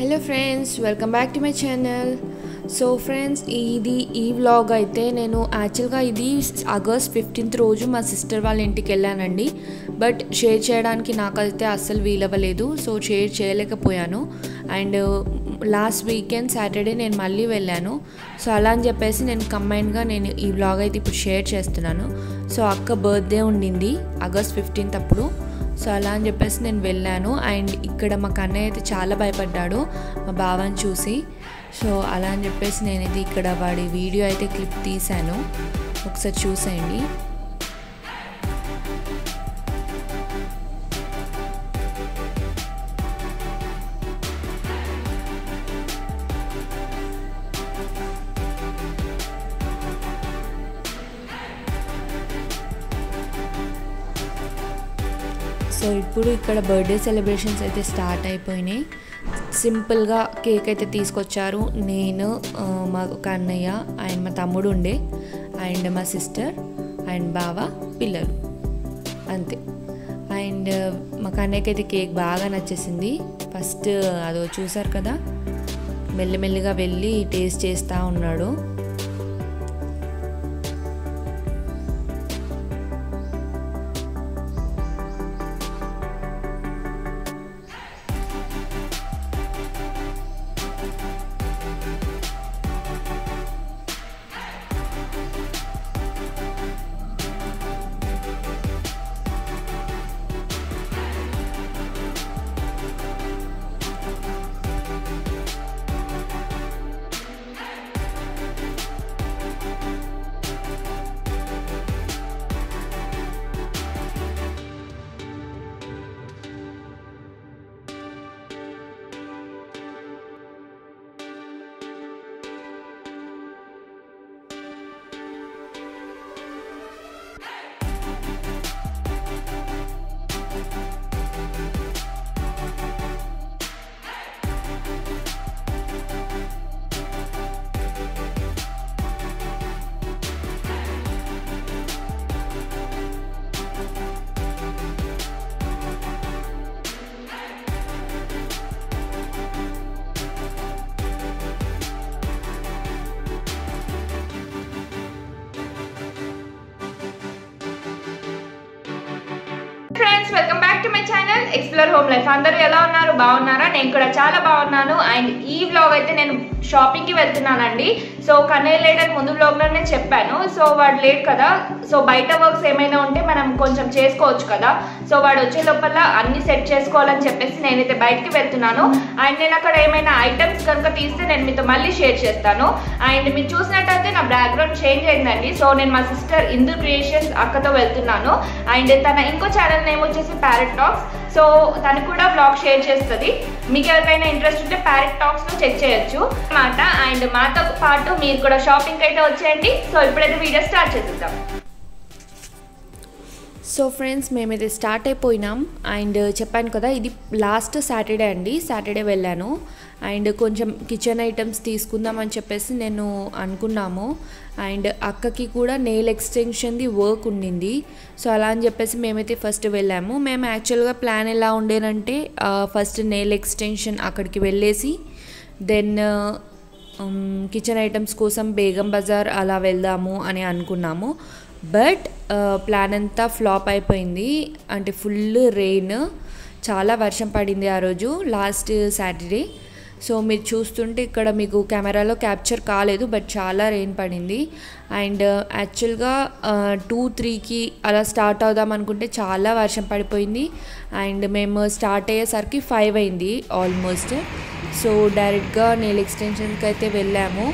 Hello friends welcome back to my channel so friends ఇది ఈ vlog అయితే నేను యాక్చువల్గా ఇది ఆగస్ట్ ఫిఫ్టీన్త్ రోజు మా సిస్టర్ వాళ్ళ ఇంటికి వెళ్ళానండి. బట్ షేర్ చేయడానికి నాకైతే అస్సలు వీలవ్వలేదు. సో షేర్ చేయలేకపోయాను. అండ్ లాస్ట్ వీకెండ్ సాటర్డే నేను మళ్ళీ వెళ్ళాను. సో అలా అని చెప్పేసి నేను కంబైన్గా నేను ఈ వ్లాగ్ అయితే ఇప్పుడు షేర్ చేస్తున్నాను. సో అక్క బర్త్డే ఉండింది ఆగస్ట్ ఫిఫ్టీన్త్ అప్పుడు. సో అలా అని చెప్పేసి నేను వెళ్ళాను. అండ్ ఇక్కడ మా కన్నయ్య అయితే చాలా భయపడ్డాడు మా బావని చూసి. సో అలా అని చెప్పేసి నేను ఇక్కడ వాడి వీడియో అయితే క్లిప్ తీశాను. ఒకసారి చూసేయండి. సో ఇప్పుడు ఇక్కడ బర్త్డే సెలబ్రేషన్స్ అయితే స్టార్ట్ అయిపోయినాయి. సింపుల్గా కేక్ అయితే తీసుకొచ్చారు. నేను మా ఒక అన్నయ్య అండ్ మా తమ్ముడు ఉండే. అండ్ మా సిస్టర్ అండ్ బావ పిల్లలు. అంతే. అండ్ మా కన్నయ్యకి అయితే కేక్ బాగా నచ్చేసింది. ఫస్ట్ అదో చూసారు కదా? మెల్లమెల్లిగా వెళ్ళి టేస్ట్ చేస్తూ ఉన్నాడు. ఎక్స్ప్లోర్ హోమ్ లైఫ్ అందరూ ఎలా ఉన్నారు? బాగున్నారా? నేను కూడా చాలా బాగున్నాను. అండ్ ఈ వ్లాగ్ అయితే నేను షాపింగ్కి వెళ్తున్నానండి. సో కన్నయ్య లేట్ అని ముందు వ్లాగ్లోనే చెప్పాను. సో వాడు లేట్ కదా. సో బయట వర్క్స్ ఏమైనా ఉంటే మనం కొంచెం చేసుకోవచ్చు కదా. సో వాడు వచ్చే లోపల అన్ని సెట్ చేసుకోవాలని చెప్పేసి నేనైతే బయటికి వెళ్తున్నాను. అండ్ నేను అక్కడ ఏమైనా ఐటమ్స్ కనుక తీస్తే నేను మీతో మళ్ళీ షేర్ చేస్తాను. అండ్ మీరు చూసినట్టయితే నా బ్యాక్గ్రౌండ్ చేంజ్ అయిందండి. సో నేను మా సిస్టర్ ఇందు క్రియేషన్స్ అక్కతో వెళ్తున్నాను. అండ్ తన ఇంకో ఛానల్ నేమ్ వచ్చేసి ప్యారెట్ టాక్స్ సో తను కూడా బ్లాగ్ షేర్ చేస్తుంది. మీకు ఎవరికైనా ఇంట్రెస్ట్ ఉంటే ప్యారెట్ టాక్స్లో చెక్ చేయొచ్చు. అన్నమాట అండ్ మాతో పాటు మీరు కూడా షాపింగ్ అయితే వచ్చేయండి. సో ఇప్పుడైతే వీడియో స్టార్ట్ చేసేద్దాం సో ఫ్రెండ్స్ మేమైతే స్టార్ట్ అయిపోయినాం. అండ్ చెప్పాను కదా ఇది లాస్ట్ సాటర్డే అండి. సాటర్డే వెళ్ళాను. అండ్ కొంచెం కిచెన్ ఐటమ్స్ తీసుకుందామని చెప్పేసి నేను అనుకున్నాము. అండ్ అక్కకి కూడా నెయిల్ ఎక్స్టెన్షన్ది వర్క్ ఉండింది. సో అలా అని చెప్పేసి మేమైతే ఫస్ట్ వెళ్ళాము. మేము యాక్చువల్గా ప్లాన్ ఎలా ఉండేనంటే ఫస్ట్ నెయిల్ ఎక్స్టెన్షన్ అక్కడికి వెళ్ళేసి దెన్ కిచెన్ ఐటమ్స్ కోసం బేగం బజార్ అలా వెళ్దాము అని అనుకున్నాము. బట్ ప్లాన్ అంతా ఫ్లాప్ అయిపోయింది. అంటే ఫుల్ రెయిన్ చాలా వర్షం పడింది ఆ రోజు లాస్ట్ సాటర్డే సో మీరు చూస్తుంటే ఇక్కడ మీకు కెమెరాలో క్యాప్చర్ కాలేదు బట్ చాలా రెయిన్ పడింది. అండ్ యాక్చువల్గా టూ త్రీకి అలా స్టార్ట్ అవుదాం అనుకుంటే చాలా వర్షం పడిపోయింది. అండ్ మేము స్టార్ట్ అయ్యేసరికి ఫైవ్ అయింది ఆల్మోస్ట్ సో డైరెక్ట్గా నేను ఎక్స్టెన్షన్కి అయితే వెళ్ళాము.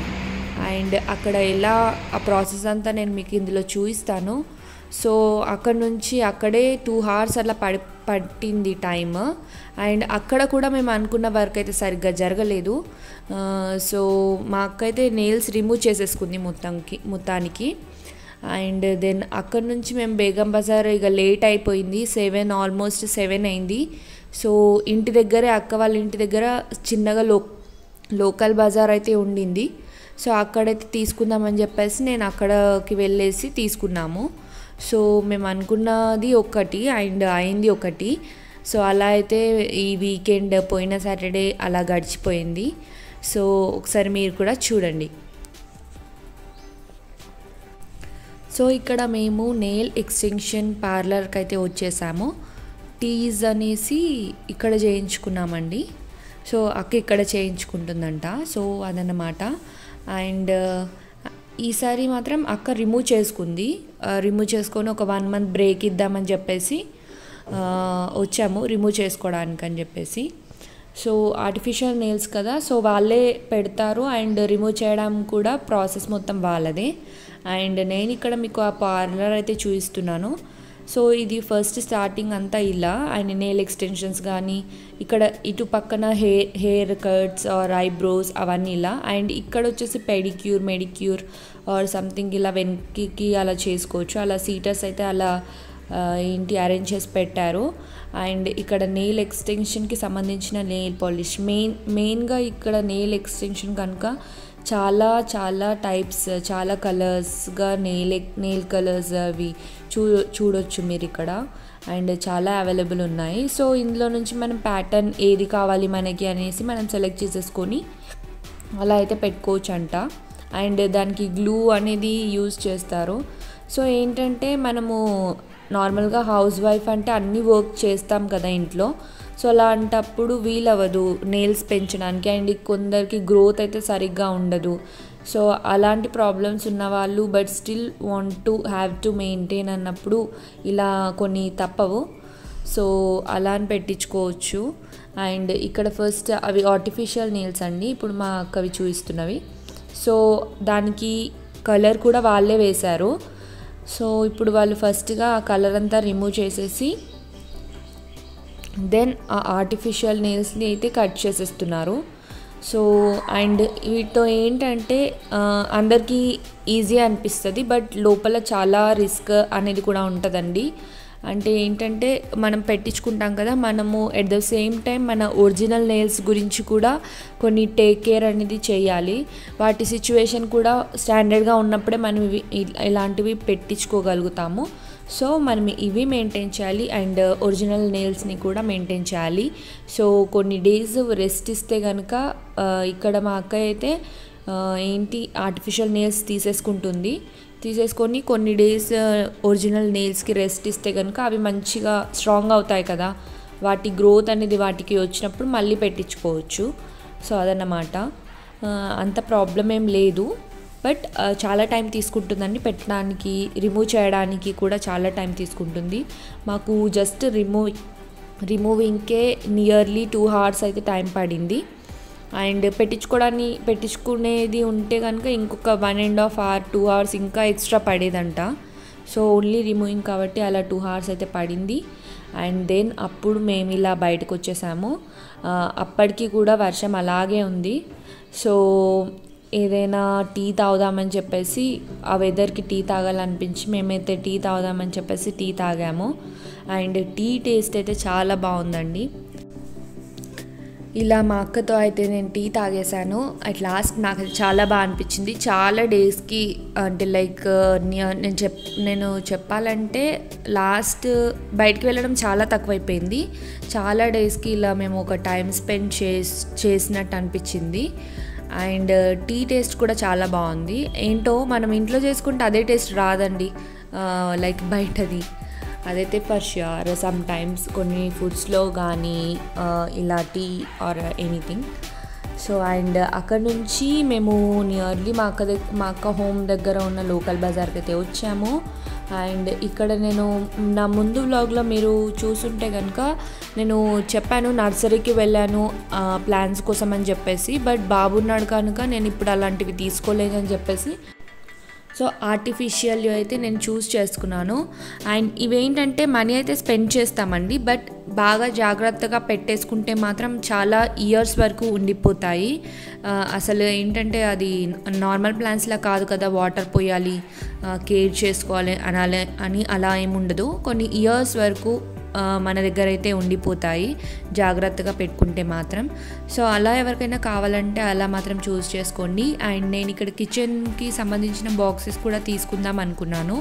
అండ్ అక్కడ ఎలా ఆ ప్రాసెస్ అంతా నేను మీకు ఇందులో చూపిస్తాను. సో అక్కడ నుంచి అక్కడే టూ అవర్స్ అట్లా పడి పట్టింది టైమ్ అండ్ అక్కడ కూడా మేము అనుకున్న వర్క్ అయితే సరిగ్గా జరగలేదు. సో మా అక్క అయితే నెయిల్స్ రిమూవ్ చేసేసుకుంది మొత్తంకి మొత్తానికి. అండ్ దెన్ అక్కడ నుంచి మేము బేగం బజార్ ఇక లేట్ అయిపోయింది. సెవెన్ ఆల్మోస్ట్ సెవెన్ అయింది. సో ఇంటి దగ్గరే అక్క వాళ్ళ ఇంటి దగ్గర చిన్నగా లో లోకల్ బజార్ అయితే ఉండింది. సో అక్కడైతే తీసుకుందామని చెప్పేసి నేను అక్కడికి వెళ్ళేసి తీసుకున్నాము. సో మేము అనుకున్నది ఒకటి అండ్ అయింది ఒకటి. సో అలా అయితే ఈ వీకెండ్ పోయిన సాటర్డే అలా గడిచిపోయింది. సో ఒకసారి మీరు కూడా చూడండి. సో ఇక్కడ మేము నెయిల్ ఎక్స్టెన్షన్ పార్లర్కి అయితే వచ్చేసాము. టీజ్ అనేసి ఇక్కడ చేయించుకున్నామండి. సో అక్క ఇక్కడ చేయించుకుంటుందంట. సో అదన్నమాట. అండ్ ఈసారి మాత్రం అక్క రిమూవ్ చేసుకుంది. రిమూవ్ చేసుకొని ఒక వన్ మంత్ బ్రేక్ ఇద్దామని చెప్పేసి వచ్చాము రిమూవ్ చేసుకోవడానికి అని చెప్పేసి. సో ఆర్టిఫిషియల్ నెయిల్స్ కదా సో వాళ్ళే పెడతారు అండ్ రిమూవ్ చేయడం కూడా ప్రాసెస్ మొత్తం వాళ్ళదే. అండ్ నేను ఇక్కడ మీకు ఆ పార్లర్ అయితే చూపిస్తున్నాను. సో ఇది ఫస్ట్ స్టార్టింగ్ అంతా ఇలా. అండ్ నెయిల్ ఎక్స్టెన్షన్స్ కానీ ఇక్కడ ఇటు పక్కన hair hair cuts or eyebrows అవన్నీ ఇలా. అండ్ ఇక్కడ వచ్చేసి పెడిక్యూర్ మెడిక్యూర్ ఆర్ సంథింగ్ ఇలా వెనక్కి అలా చేసుకోవచ్చు. అలా సీటర్స్ అయితే అలా ఏంటి అరేంజ్ చేసి పెట్టారు. అండ్ ఇక్కడ నెయిల్ ఎక్స్టెన్షన్కి సంబంధించిన నెయిల్ పాలిష్ మెయిన్ మెయిన్గా ఇక్కడ నెయిల్ ఎక్స్టెన్షన్ కనుక చాలా చాలా టైప్స్ చాలా కలర్స్గా నెయిల్ నెయిల్ కలర్స్ అవి చూ చూడొచ్చు మీరు ఇక్కడ. అండ్ చాలా అవైలబుల్ ఉన్నాయి. సో ఇందులో నుంచి మనం ప్యాటర్న్ ఏది కావాలి మనకి అనేసి మనం సెలెక్ట్ చేసేసుకొని అలా అయితే పెట్టుకోవచ్చు అంట అండ్ దానికి గ్లూ అనేది యూజ్ చేస్తారు. సో ఏంటంటే మనము నార్మల్గా హౌస్ వైఫ్ అంటే అన్ని వర్క్ చేస్తాం కదా ఇంట్లో. సో అలాంటప్పుడు వీలవ్వదు నెయిల్స్ పెంచడానికి అండ్ కొందరికి గ్రోత్ అయితే సరిగ్గా ఉండదు. సో అలాంటి ప్రాబ్లమ్స్ ఉన్నవాళ్ళు but still want to have to maintain అన్నప్పుడు ఇలా కొన్ని తప్పవు. సో అలా అని పెట్టించుకోవచ్చు. అండ్ ఇక్కడ ఫస్ట్ అవి ఆర్టిఫిషియల్ నెయిల్స్ అండి. ఇప్పుడు మా అక్కవి చూపిస్తున్నవి. సో దానికి కలర్ కూడా వాళ్ళే వేశారు. సో ఇప్పుడు వాళ్ళు ఫస్ట్గా ఆ కలర్ అంతా రిమూవ్ చేసేసి దెన్ ఆ ఆర్టిఫిషియల్ నెయిల్స్ని అయితే కట్ చేసేస్తున్నారు. సో అండ్ వీటితో ఏంటంటే అందరికీ ఈజీ అనిపిస్తుంది బట్ లోపల చాలా రిస్క్ అనేది కూడా ఉంటుందండి. అంటే ఏంటంటే మనం పెట్టించుకుంటాం కదా మనము ఎట్ ద సేమ్ టైం మన ఒరిజినల్ నెయిల్స్ గురించి కూడా కొన్ని టేక్ కేర్ అనేది చేయాలి. వాటి సిచ్యువేషన్ కూడా స్టాండర్డ్గా ఉన్నప్పుడే మనం ఇవి ఇలాంటివి పెట్టించుకోగలుగుతాము. సో మనం ఇవి మెయింటైన్ చేయాలి అండ్ uh, ఒరిజినల్ నెయిల్స్ని కూడా మెయింటైన్ చేయాలి. సో కొన్ని డేస్ రెస్ట్ ఇస్తే కనుక uh, ఇక్కడ మా అక్క అయితే uh, ఏంటి ఆర్టిఫిషియల్ నెయిల్స్ తీసేసుకుంటుంది. తీసేసుకొని కొన్ని డేస్ ఒరిజినల్ నెయిల్స్కి రెస్ట్ ఇస్తే కనుక అవి మంచిగా స్ట్రాంగ్ అవుతాయి కదా. వాటి గ్రోత్ అనేది వాటికి వచ్చినప్పుడు మళ్ళీ పెట్టించుకోవచ్చు. సో అదన్నమాట. అంత ప్రాబ్లం ఏం లేదు. బట్ చాలా టైం తీసుకుంటుందండి. పెట్టడానికి రిమూవ్ చేయడానికి కూడా చాలా టైం తీసుకుంటుంది. మాకు జస్ట్ రిమూవ్ రిమూవింగ్కే నియర్లీ టూ అవర్స్ అయితే టైం పడింది. అండ్ పెట్టించుకోవడాన్ని పెట్టించుకునేది ఉంటే కనుక ఇంకొక one and half hour two hours ఇంకా ఎక్స్ట్రా పడేదంట. సో ఓన్లీ రిమూవింగ్ కాబట్టి అలా టూ అవర్స్ అయితే పడింది. అండ్ దెన్ అప్పుడు మేము ఇలా బయటకు వచ్చేసాము అప్పటికి కూడా వర్షం అలాగే ఉంది. సో ఏదైనా టీ తాగుదామని చెప్పేసి ఆ వెదర్కి టీ తాగాలనిపించి మేమైతే టీ తాగుదామని చెప్పేసి టీ తాగాము. అండ్ టీ టేస్ట్ అయితే చాలా బాగుందండి. ఇలా మా అక్కతో అయితే నేను టీ తాగేశాను. అట్ లాస్ట్ నాకు చాలా బాగా అనిపించింది. చాలా డేస్కి అంటే లైక్ నేను చెప్ నేను చెప్పాలంటే లాస్ట్ బయటికి వెళ్ళడం చాలా తక్కువైపోయింది. చాలా డేస్కి ఇలా మేము ఒక టైం స్పెండ్ చేస్ చేసినట్టు అనిపించింది. అండ్ uh, టీ టేస్ట్ కూడా చాలా బాగుంది. ఏంటో మనం ఇంట్లో చేసుకుంటే అదే టేస్ట్ రాదండి. లైక్ బయటది. అదైతే ఫర్ ష్యూర్ సమ్ టైమ్స్ కొన్ని ఫుడ్స్లో కానీ ఇలా tea or anything so and అక్కడ నుంచి మేము నియర్లీ మా అక్క దగ్గర మా అక్క హోమ్ దగ్గర ఉన్న లోకల్ బజార్కి అయితే వచ్చాము. అండ్ ఇక్కడ నేను నా ముందు వ్లాగ్లో మీరు చూసుంటే కనుక నేను చెప్పాను నర్సరీకి వెళ్ళాను ప్లాన్స్ కోసం అని చెప్పేసి బట్ బాబున్నాడు కనుక నేను ఇప్పుడు అలాంటివి తీసుకోలేదని చెప్పేసి సో ఆర్టిఫిషియల్ అయితే నేను చూస్ చేసుకున్నాను. అండ్ ఇవేంటంటే మనీ అయితే స్పెండ్ చేస్తామండి బట్ బాగా జాగ్రత్తగా పెట్టేసుకుంటే మాత్రం చాలా ఇయర్స్ వరకు ఉండిపోతాయి. అసలు ఏంటంటే అది నార్మల్ ప్లాంట్స్లా కాదు కదా వాటర్ పోయాలి కేర్ చేసుకోవాలి అనాలి అని అలా ఏముండదు కొన్ని ఇయర్స్ వరకు మన దగ్గర అయితే ఉండిపోతాయి జాగ్రత్తగా పెట్టుకుంటే మాత్రం. సో అలా ఎవరికైనా కావాలంటే అలా మాత్రం చూస్ చేసుకోండి. అండ్ నేను ఇక్కడ కిచెన్కి సంబంధించిన బాక్సెస్ కూడా తీసుకుందాం అనుకున్నాను.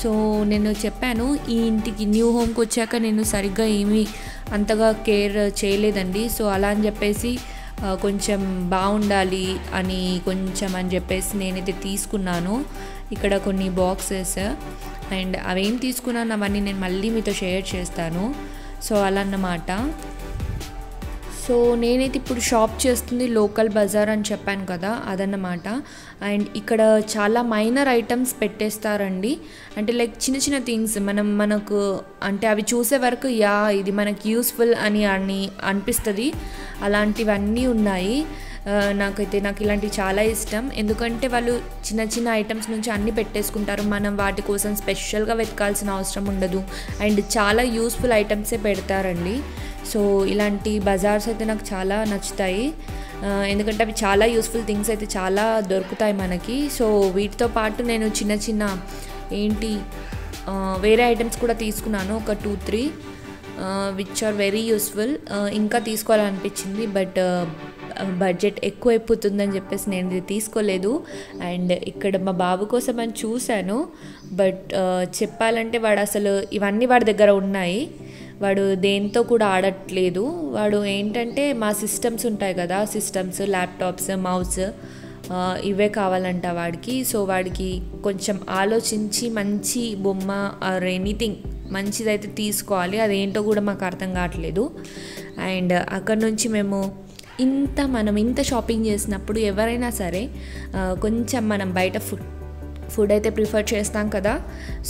సో నేను చెప్పాను ఈ ఇంటికి న్యూ హోమ్కి వచ్చాక నేను సరిగ్గా ఏమీ అంతగా కేర్ చేయలేదండి. సో అలా అని చెప్పేసి కొంచెం బాగుండాలి అని కొంచెం అని చెప్పేసి నేనైతే తీసుకున్నాను. ఇక్కడ కొన్ని బాక్సెస్ అండ్ అవేం తీసుకున్నాను అవన్నీ నేను మళ్ళీ మీతో షేర్ చేస్తాను. సో అలా అన్నమాట. సో నేనైతే ఇప్పుడు షాప్ చేస్తుంది లోకల్ బజార్ అని చెప్పాను కదా అదన్నమాట. అండ్ ఇక్కడ చాలా మైనర్ ఐటమ్స్ పెట్టేస్తారండి. అంటే లైక్ చిన్న చిన్న థింగ్స్ మనం మనకు అంటే అవి చూసే వరకు యా ఇది మనకి యూస్ఫుల్ అని అని అనిపిస్తుంది. అలాంటివన్నీ ఉన్నాయి. నాకైతే నాకు ఇలాంటివి చాలా ఇష్టం. ఎందుకంటే వాళ్ళు చిన్న చిన్న ఐటమ్స్ నుంచి అన్నీ పెట్టేసుకుంటారు. మనం వాటి కోసం స్పెషల్గా వెతకాల్సిన అవసరం ఉండదు. అండ్ చాలా యూస్ఫుల్ ఐటమ్సే పెడతారండి. సో ఇలాంటి బజార్స్ అయితే నాకు చాలా నచ్చుతాయి. ఎందుకంటే అవి చాలా యూస్ఫుల్ థింగ్స్ అయితే చాలా దొరుకుతాయి మనకి. సో వీటితో పాటు నేను చిన్న చిన్న ఏంటి వేరే ఐటమ్స్ కూడా తీసుకున్నాను. ఒక two three which are very useful ఇంకా తీసుకోవాలనిపించింది బట్ బడ్జెట్ ఎక్కువ అయిపోతుందని చెప్పేసి నేను ఇది తీసుకోలేదు. అండ్ ఇక్కడ మా బాబు కోసం అని చూశాను. బట్ చెప్పాలంటే వాడు అసలు ఇవన్నీ వాడి దగ్గర ఉన్నాయి. వాడు దేంతో కూడా ఆడట్లేదు. వాడు ఏంటంటే మా సిస్టమ్స్ ఉంటాయి కదా సిస్టమ్స్ ల్యాప్టాప్స్ మౌస్ ఇవే కావాలంట వాడికి. సో వాడికి కొంచెం ఆలోచించి మంచి బొమ్మ ఆర్ ఎనీథింగ్ మంచిదైతే తీసుకోవాలి. అదేంటో కూడా మాకు అర్థం కావట్లేదు. అండ్ అక్కడ నుంచి మేము ఇంత మనం ఇంత షాపింగ్ చేసినప్పుడు ఎవరైనా సరే కొంచెం మనం బయట ఫుడ్ ఫుడ్ అయితే ప్రిఫర్ చేస్తాం కదా.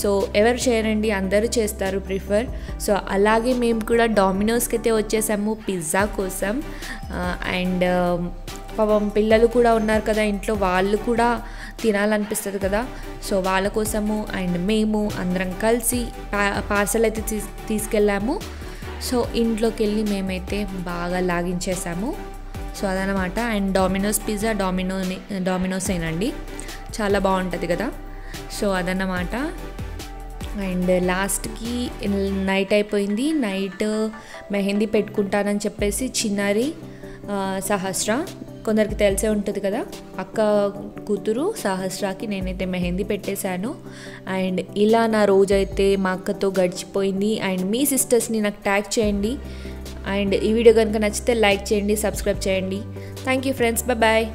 సో ఎవరు చేయరండి? అందరూ చేస్తారు ప్రిఫర్. సో అలాగే మేము కూడా డామినోస్కి అయితే వచ్చేసాము పిజ్జా కోసం. అండ్ పాపం పిల్లలు కూడా ఉన్నారు కదా ఇంట్లో. వాళ్ళు కూడా తినాలనిపిస్తుంది కదా. సో వాళ్ళ కోసము అండ్ మేము అందరం కలిసి పార్సల్ అయితే తీస్ తీసుకెళ్ళాము. సో ఇంట్లోకి వెళ్ళి మేమైతే బాగా లాగించేసాము. సో అదనమాట. అండ్ డామినోస్ పిజ్జా డామినో డామినోసేనండి. చాలా బాగుంటుంది కదా. సో అదన్నమాట. అండ్ లాస్ట్కి నైట్ అయిపోయింది. నైట్ మెహందీ పెట్టుకుంటానని చెప్పేసి చిన్నారి సహస్ర కొందరికి తెలిసే ఉంటుంది కదా. అక్క కూతురు సహస్రాకి నేనైతే మెహందీ పెట్టేశాను. అండ్ ఇలా నా రోజైతే మా అక్కతో గడిచిపోయింది. అండ్ మీ సిస్టర్స్ని నాకు ట్యాగ్ చేయండి. అండ్ ఈ వీడియో కనుక నచ్చితే లైక్ చేయండి సబ్స్క్రైబ్ చేయండి. Thank you friends bye.